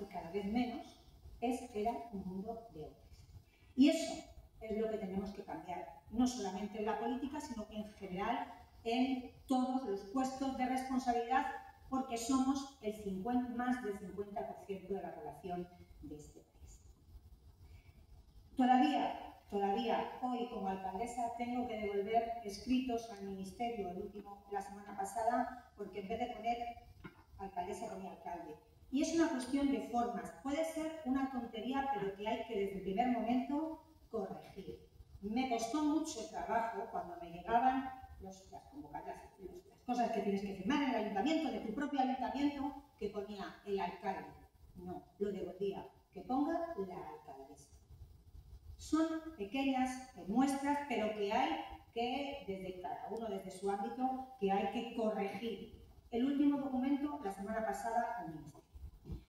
y cada vez menos, es era un mundo de hombres. Y eso es lo que tenemos que cambiar, no solamente en la política, sino en general en todos los puestos de responsabilidad, porque somos el 50, más del 50% de la población de este país. Todavía, todavía hoy como alcaldesa tengo que devolver escritos al Ministerio, el último la semana pasada, porque en vez de poner alcaldesa ponía alcalde. Y es una cuestión de formas. Puede ser una tontería, pero que hay que desde el primer momento corregir. Me costó mucho trabajo cuando me llegaban los, las convocatorias, las cosas que tienes que firmar en el ayuntamiento, de tu propio ayuntamiento, que ponía el alcalde. No, lo devolvía, que ponga la alcaldesa. Son pequeñas muestras, pero que hay que, desde cada uno desde su ámbito, que hay que corregir. El último documento, la semana.